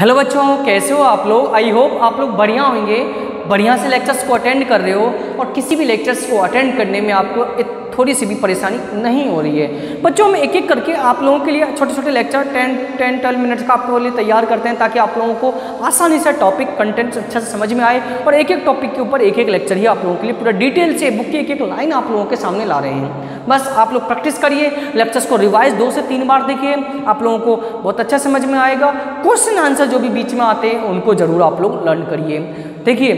Hello बच्चों, कैसे हो आप लोग? आई होप आप लोग बढ़िया होंगे। बढ़िया से लेक्चर्स को अटेंड कर रहे हो और किसी भी लेक्चर्स को अटेंड करने में आपको थोड़ी सी भी परेशानी नहीं हो रही है। बच्चों हम एक एक करके आप लोगों के लिए छोटे छोटे lecture ten ten twelve minutes का आपके लिए तैयार करते हैं ताकि आप लोगों को आसानी से टॉपिक कंटेंट अच्छा से समझ में आए और एक एक टॉपिक के ऊपर एक एक लेक्चर ही आप लोगों के लिए पूरा डिटेल से बुक की एक एक लाइन आप लोगों के सामने ला रहे हैं। बस आप लोग प्रैक्टिस करिए लेक्चर्स को रिवाइज दो से तीन बार देखिए, आप लोगों को बहुत अच्छा समझ में आएगा। क्वेश्चन आंसर जो भी बीच में आते हैं, उनको ज़रूर आप लोग लर्न करिए। देखिए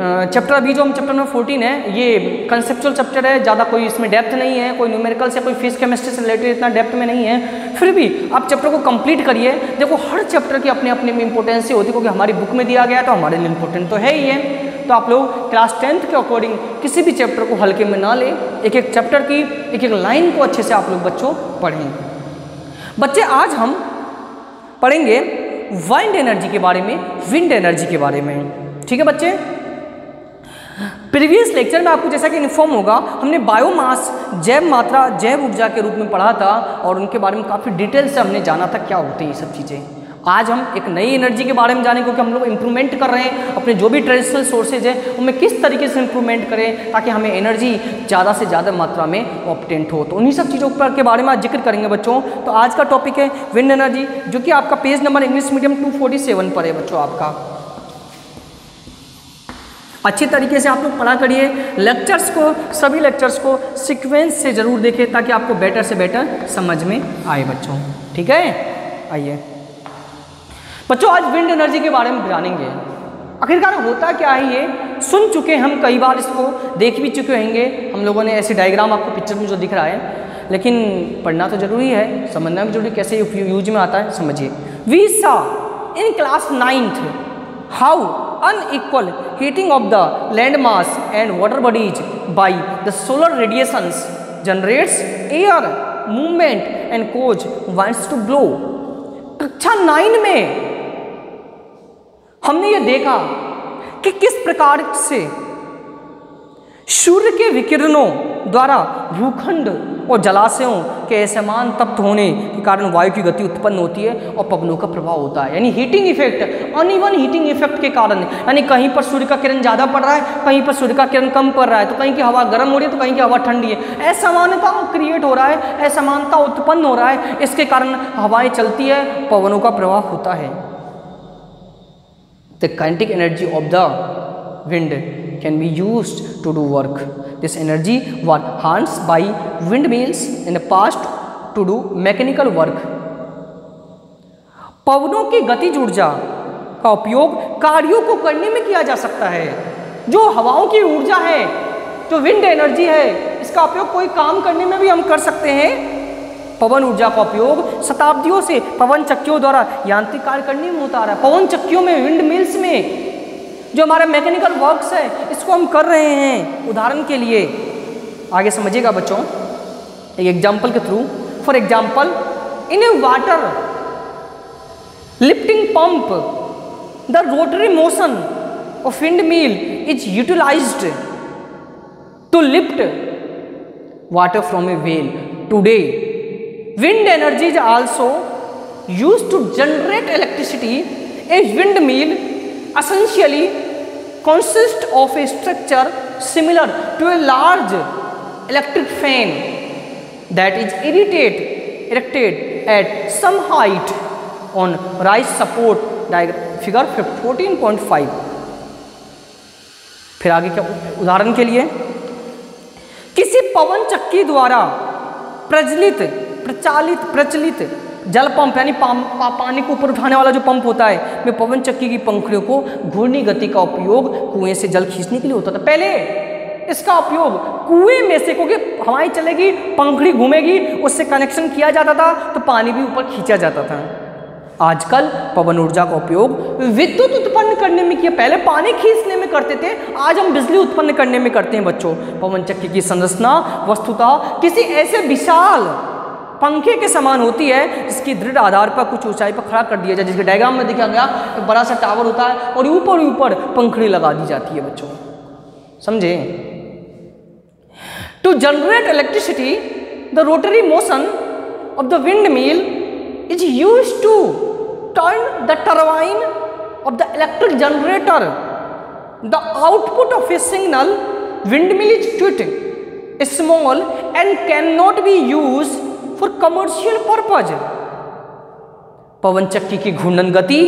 चैप्टर अभी जो हम चैप्टर नंबर फोर्टीन है, ये कंसेप्चुअल चैप्टर है, ज़्यादा कोई इसमें डेप्थ नहीं है, कोई न्यूमेरिकल से कोई फिजिक्स केमिस्ट्री से रिलेटेड इतना डेप्थ में नहीं है। फिर भी आप चैप्टर को कंप्लीट करिए। देखो, हर चैप्टर की अपने अपने में इंपॉर्टेंस होती है, क्योंकि हमारी बुक में दिया गया तो हमारे लिए इंपॉर्टेंट तो है ही है। तो आप लोग क्लास टेंथ के अकॉर्डिंग किसी भी चैप्टर को हल्के में ना लें। एक एक चैप्टर की एक एक लाइन को अच्छे से आप लोग बच्चों पढ़ें। बच्चे, आज हम पढ़ेंगे वाइंड एनर्जी के बारे में विंड एनर्जी के बारे में। ठीक है बच्चे? प्रीवियस लेक्चर में आपको जैसा कि इन्फॉर्म होगा, हमने बायोमास जैव मात्रा, जैव ऊर्जा के रूप में पढ़ा था और उनके बारे में काफ़ी डिटेल से हमने जाना था क्या होते हैं ये सब चीज़ें। आज हम एक नई एनर्जी के बारे में जाने क्योंकि हम लोग इंप्रूवमेंट कर रहे हैं, अपने जो भी ट्रेडिशनल सोर्सेज हैं, उनमें किस तरीके से इंप्रूवमेंट करें ताकि हमें एनर्जी ज़्यादा से ज़्यादा मात्रा में ऑप्टेंट हो। तो उन्हीं सब चीज़ों पर के बारे में आज ज़िक्र करेंगे बच्चों। तो आज का टॉपिक है विंड एनर्जी जो कि आपका page number English medium two पर है बच्चों आपका। अच्छे तरीके से आप लोग पढ़ा करिए। लेक्चर्स को, सभी लेक्चर्स को सीक्वेंस से ज़रूर देखें ताकि आपको बेटर से बेटर समझ में आए बच्चों। ठीक है? आइए। बच्चों, आज विंड एनर्जी के बारे में जानेंगे। आखिरकार होता क्या है ये? सुन चुके हम कई बार इसको, देख भी चुके होंगे। हम लोगों ने ऐसे डायग्राम आपको पिक्चर में जो दिख रहा है। लेकिन पढ़ना तो ज़रूरी है। समझना भी ज़रूरी कैसे यूज़ में आता है, समझिए। We saw in class ninth how unequal heating of the land mass and water bodies by the solar radiations generates air movement and cause winds to blow कक्षा नाइन में हमने ये देखा कि किस प्रकार से सूर्य के विकिरणों द्वारा भूखंड और जलाशयों के असमान तप्त होने के कारण वायु की गति उत्पन्न होती है और पवनों का प्रभाव होता है। यानी heating effect uneven heating effect के कारण। यानी कहीं पर सूर्य का किरण ज़्यादा पड़ रहा है, कहीं पर सूर्य का किरण कम पड़ रहा है तो कहीं की हवा गर्म हो रही है तो कहीं की हवा ठंडी है। असमानता क्रिएट हो रहा है असमानता उत्पन्न हो रहा है, इसके कारण हवाएँ चलती है, पवनों का प्रभाव होता है। The kinetic energy of the wind can be use to do work This energy was harnessed by windmills in the past to do mechanical work. पवनों की गतिज ऊर्जा का उपयोग कार्यों को करने में किया जा सकता है। जो हवाओं की ऊर्जा है, जो विंड एनर्जी है, इसका उपयोग कोई काम करने में भी हम कर सकते हैं। पवन ऊर्जा का उपयोग शताब्दियों से पवन चक्कियों द्वारा यांत्रिक कार्य करने में होता रहा है। पवन चक्कियों में विंड मिल्स में जो हमारा मैकेनिकल वर्क्स है, इसको हम कर रहे हैं। उदाहरण के लिए, आगे समझिएगा बच्चों, एक एग्ज़ाम्पल के through for example in a water lifting pump the rotary motion of wind mill is utilised to lift water from a well today wind energy is also use to generate electricity a wind mill essentially consist of a structure similar to a large electric fan that is irritate, erected at some height on rise support diagram figure 14.5 फिर आगे क्या उदाहरण के लिए किसी पवन चक्की द्वारा प्रचलित प्रचालित प्रचलित जल पंप यानी पा, पानी को ऊपर उठाने वाला जो पंप होता है में पवन चक्की की पंखड़ियों को घूर्णी गति का उपयोग कुएँ से जल खींचने के लिए होता था। पहले इसका उपयोग कुएँ में से क्योंकि हवाएँ चलेगी पंखड़ी घूमेगी उससे कनेक्शन किया जाता था तो पानी भी ऊपर खींचा जाता था। आजकल पवन ऊर्जा का उपयोग विद्युत उत्पन्न करने में किया। पहले पानी खींचने में करते थे आज हम बिजली उत्पन्न करने में करते हैं बच्चों। पवन चक्की की संरचना वस्तुता किसी ऐसे विशाल पंखे के समान होती है, जिसकी दृढ़ आधार पर कुछ ऊंचाई पर खड़ा कर दिया जाए। जिसके डायग्राम में देखा गया, एक बड़ा सा टावर होता है और ऊपर ऊपर पंखड़ी लगा दी जाती है बच्चों। समझे? To generate electricity the rotary motion of the wind mill is use to turn the turbine of the electric generator. The output of a signal, windmill is too small, and cannot be used for commercial purpose. पवन चक्की की घूर्णन गति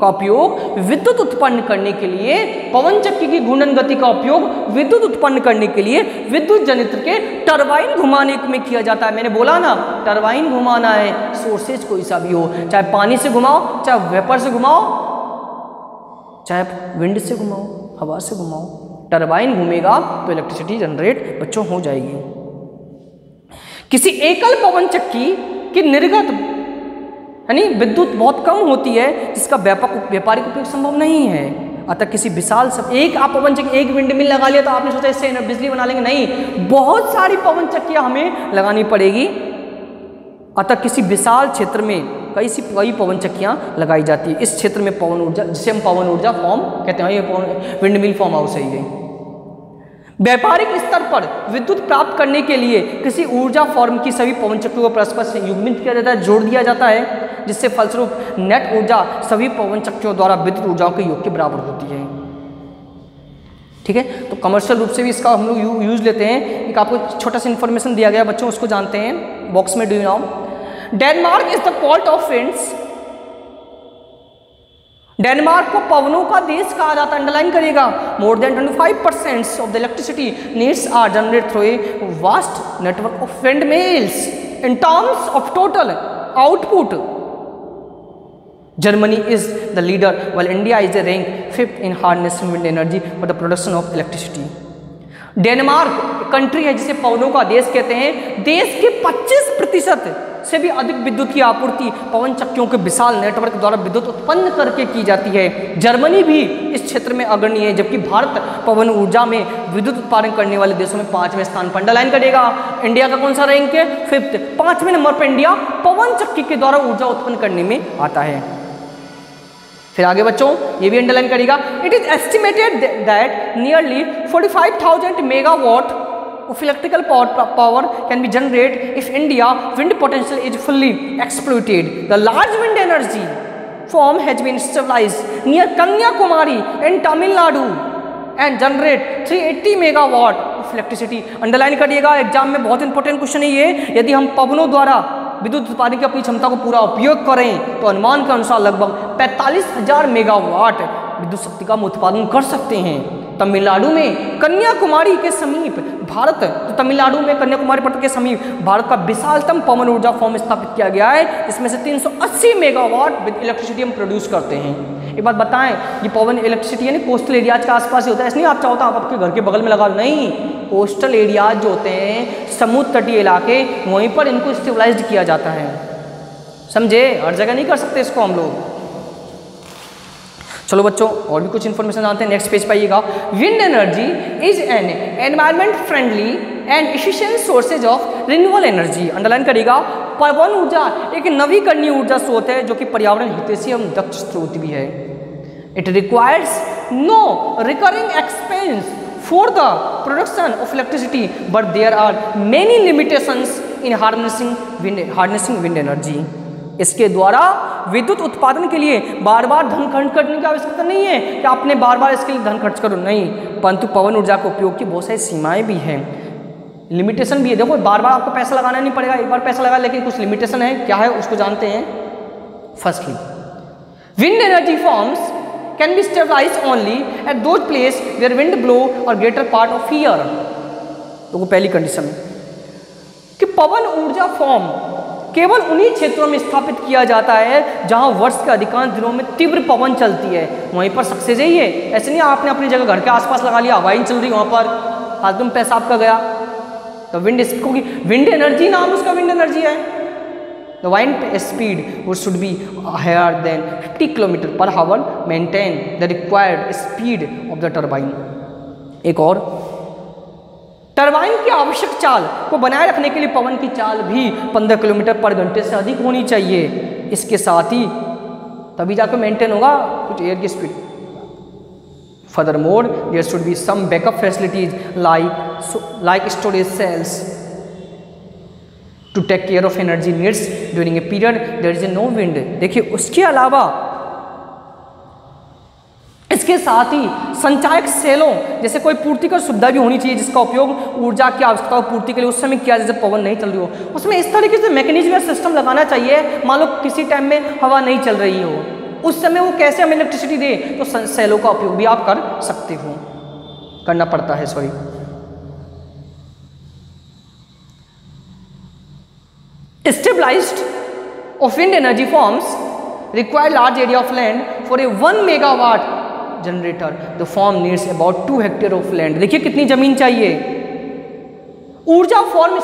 का उपयोग विद्युत उत्पन्न करने के लिए पवन चक्की की घूर्णन गति का उपयोग विद्युत उत्पन्न करने के लिए विद्युत जनित्र के टरबाइन घुमाने में किया जाता है मैंने बोला ना, टरबाइन घुमाना है, सोर्सेज कोई सा भी हो, चाहे पानी से घुमाओ, चाहे वेपर से घुमाओ, चाहे विंड से घुमाओ, हवा से घुमाओ, टरबाइन घूमेगा तो इलेक्ट्रिसिटी जनरेट बच्चों हो जाएगी किसी एकल पवन चक्की की निर्गत, यानी विद्युत बहुत कम होती है, जिसका व्यापक व्यापारिक उपयोग संभव नहीं है। अतः किसी विशाल सब, एक आप पवन चक्की, एक विंड मिल लगा लिया तो आपने सोचा इससे बिजली बना लेंगे। नहीं, बहुत सारी पवन चक्कियाँ हमें लगानी पड़ेगी। अतः किसी विशाल क्षेत्र में कई सी, कई पवन चक्कियाँ लगाई जाती है। इस क्षेत्र में पवन ऊर्जा, जिसे हम पवन ऊर्जा फॉर्म कहते हैं, ये पवन, विंड मिल फॉर्म हाउस है ये। व्यापारिक स्तर पर विद्युत प्राप्त करने के लिए किसी ऊर्जा फॉर्म की सभी पवन चक्कियों को परस्पर से युग्मित किया जाता है जोड़ दिया जाता है जिससे फलस्वरूप नेट ऊर्जा सभी पवन चक्कियों द्वारा विद्युत ऊर्जाओं के योग के बराबर होती है। ठीक है? तो कमर्शियल रूप से भी इसका हम लोग यू, यूज़ लेते हैं। एक आपको छोटा सा इन्फॉर्मेशन दिया गया बच्चों उसको जानते हैं। बॉक्स में do now Denmark is the port of winds Denmark को पवनों का देश कहा जाता है। अंडरलाइन करेगा। More than 25 percent of the electricity needs are generate through a vast network of wind mills in terms of total output Germany is the leader, while India is ranked fifth in harnessing wind energy for the production of electricity. Denmark country है जिसे पवनों का देश कहते हैं, देश के 25 प्रतिशत से भी अधिक विद्युत की आपूर्ति पवन चक्कियों के विशाल नेटवर्क द्वारा विद्युत उत्पन्न करके की जाती है। जर्मनी भी इस क्षेत्र में अग्रणी है जबकि भारत पवन ऊर्जा में विद्युत उत्पादन करने वाले देशों में पाँचवें स्थान पर अंडरलाइन करेगा। इंडिया का कौन सा रैंक है? फिफ्थ। पाँचवें नंबर पर इंडिया पवन चक्की के द्वारा ऊर्जा उत्पन्न करने में आता है। फिर आगे बच्चों ये भी अंडरलाइन करेगा। It is estimated that nearly 45,000 megawatt of electrical power, power can be generated if India wind potential is fully exploited. The large wind energy form has been stabilized near Kanyakumari in Tamil Nadu and generate 380 megawatt of electricity. अंडरलाइन करिएगा exam में बहुत important question है ये यदि हम पवनों द्वारा विद्युत उत्पादन की अपनी क्षमता को पूरा उपयोग करें तो अनुमान के अनुसार लगभग पैंतालीस हज़ार मेगावाट विद्युत शक्ति का हम उत्पादन कर सकते हैं तमिलनाडु में कन्याकुमारी के समीप, भारत तो तमिलनाडु में कन्याकुमारी पर्वत के समीप, भारत का विशालतम पवन ऊर्जा फॉर्म स्थापित किया गया है। इसमें से 380 मेगावाट इलेक्ट्रिसिटी हम प्रोड्यूस करते हैं। एक बात बताएँ, ये पवन इलेक्ट्रिसिटी यानी कोस्टल एरियाज़ के आसपास ही होता है। इसलिए आप चाहो तो आप आपके घर के बगल में लगा नहीं कोस्टल एरियाज़ जो होते हैं, समुद्र तटीय इलाके, वहीं पर इनको स्टेबलाइज किया जाता है। समझे? हर जगह नहीं कर सकते इसको हम लोग। चलो बच्चों, और भी कुछ इन्फॉर्मेशन जानते हैं next page पाइएगा wind energy is an environment friendly and efficient sources of renewable energy underline करिएगा पवन ऊर्जा, एक नवीकरणीय ऊर्जा स्रोत है, जो कि पर्यावरण हितैषी एवं दक्ष स्रोत भी है। It requires no recurring expense for the production of electricity but there are many limitations in harnessing harnessing wind energy इसके द्वारा विद्युत उत्पादन के लिए बार बार धन खर्च करने की आवश्यकता नहीं है कि आपने बार बार इसके लिए धन खर्च करो। नहीं, परंतु पवन ऊर्जा के उपयोग की बहुत सारी सीमाएँ भी हैं। लिमिटेशन भी है। देखो बार बार आपको पैसा लगाना नहीं पड़ेगा। एक बार पैसा लगा, लेकिन कुछ लिमिटेशन है। क्या है? उसको जानते हैं। Firstly wind energy farms can be stabilise only at those place where wind blow और ग्रेटर पार्ट ऑफ़ ईयर तो वो पहली कंडीशन कि पवन ऊर्जा फॉर्म केवल उन्हीं क्षेत्रों में स्थापित किया जाता है जहाँ वर्ष के अधिकांश दिनों में तीव्र पवन चलती है। वहीं पर सक्सेस ही है, ऐसे नहीं आपने अपनी जगह घर के आसपास लगा लिया, हवाई चल रही वहाँ पर, फालतू पैसा आपका गया। तो विंड क्योंकि विंड एनर्जी नाम उसका विंड एनर्जी है। वाइंड स्पीड वो should be higher than 50 kilometre per hour maintain the required speed of the turbine एक और टरबाइन की आवश्यक चाल को बनाए रखने के लिए पवन की चाल भी 15 किलोमीटर पर घंटे से अधिक होनी चाहिए। इसके साथ ही तभी जाकर मेंटेन होगा कुछ एयर की speed furthermore there should be some backup facilities like like storage cells to take care of energy needs during a period there is a no wind देखिए, उसके अलावा इसके साथ ही संचायक सेलों, जैसे कोई पूर्ति कर सुविधा भी होनी चाहिए जिसका उपयोग ऊर्जा की आवश्यकता पूर्ति के लिए उस समय किया जैसे पवन नहीं चल रही हो। उसमें इस तरीके से मैकेनिज्म या सिस्टम लगाना चाहिए। मान लो किसी टाइम में हवा नहीं चल रही हो। उस समय वो कैसे हमें इलेक्ट्रिसिटी दे तो सेलों का उपयोग भी आप कर सकते हो। करना पड़ता है sorry stabilized of wind energy forms require large area of land for a 1 megawatt generator. The farm needs about 2 hectare of land. देखिए कितनी ज़मीन चाहिए। ऊर्जा फॉर्म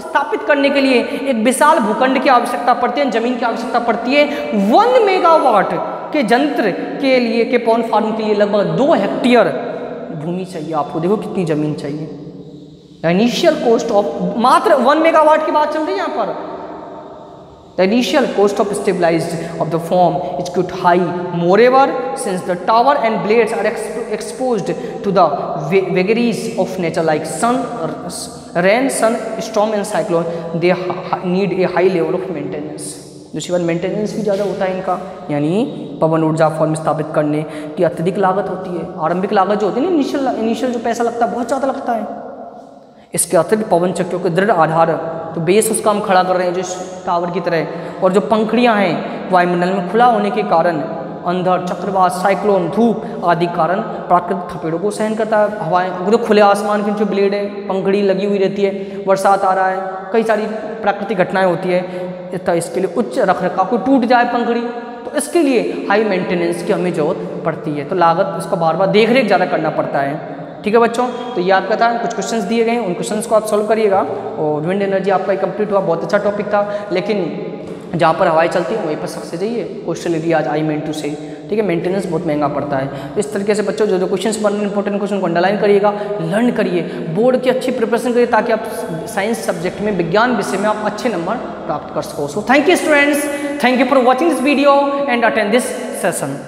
स्थापित करने के लिए एक विशाल भूखंड की आवश्यकता पड़ती है, ज़मीन की आवश्यकता पड़ती है। वन मेगावाट के जंत्र के लिए, के पॉन फार्म के लिए लगभग दो हेक्टेयर भूमि चाहिए आपको। देखो कितनी ज़मीन चाहिए। इनिशियल कॉस्ट ऑफ़ मात्र वन मेगावाट की बात चल रही है यहाँ पर। The initial cost of stabilized of the form is quite high. Moreover, since the tower and blades are exp exposed to the vagaries of nature like sun, rain, sun, storm and cyclone, they need a high level of maintenance. दूसरी बात maintenance भी ज़्यादा होता है इनका यानी पवन ऊर्जा form स्थापित करने की अत्यधिक लागत होती है आरंभिक लागत जो होती है ना इनिशियल इनिशियल जो पैसा लगता है बहुत ज़्यादा लगता है इसके अतिरिक्त पवन चक्रों के दृढ़ आधार तो बेस उसका हम खड़ा कर रहे हैं जो टावर की तरह। और जो पंखड़ियाँ हैं वायुमंडल में खुला होने के कारण, अंधर, चक्रवात, साइक्लोन, धूप आदि कारण प्राकृतिक थपेड़ों को सहन करता है। हवाएँ तो खुले आसमान के जो ब्लेड है, पंखड़ी लगी हुई रहती है, बरसात आ रहा है, कई सारी प्राकृतिक घटनाएँ होती है। तो इसके लिए उच्च रख रखाव को टूट जाए पंखड़ी तो इसके लिए हाई मेंटेनेंस की हमें ज़रूरत पड़ती है। तो लागत उसका बार बार देख रेख ज़्यादा करना पड़ता है। ठीक है बच्चों? तो ये आपका था। कुछ क्वेश्चंस दिए गए, उन क्वेश्चंस को आप सॉल्व करिएगा। और विंड एनर्जी आपका कंप्लीट हुआ, बहुत अच्छा टॉपिक था। लेकिन जहाँ पर हवाएँ चलती हैं, वहीं पर सबसे जाइए क्वेश्चन यदि आज आई मेन टू से। ठीक है? मेंटेनेंस बहुत महँगा पड़ता है। इस तरीके से बच्चों जो जो क्वेश्चन बन रहे हैं इंपॉर्टेंट क्वेश्चन को अंडरलाइन करिएगा। लर्न करिए। बोर्ड की अच्छी प्रिपरेशन करिए, ताकि आप साइंस सब्जेक्ट में, विज्ञान विषय में आप अच्छे नंबर प्राप्त कर सको। So thank you students thank you for watching this video and attend this session